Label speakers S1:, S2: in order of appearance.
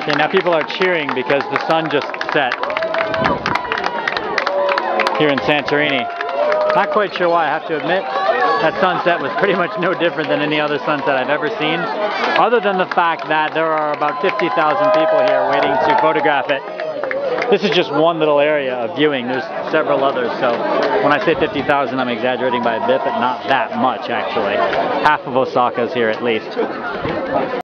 S1: Okay, now people are cheering because the sun just set here in Santorini. Not quite sure why, I have to admit. That sunset was pretty much no different than any other sunset I've ever seen, other than the fact that there are about 50,000 people here waiting to photograph it. This is just one little area of viewing. There's several others, so when I say 50,000, I'm exaggerating by a bit, but not that much, actually. Half of Osaka's here, at least.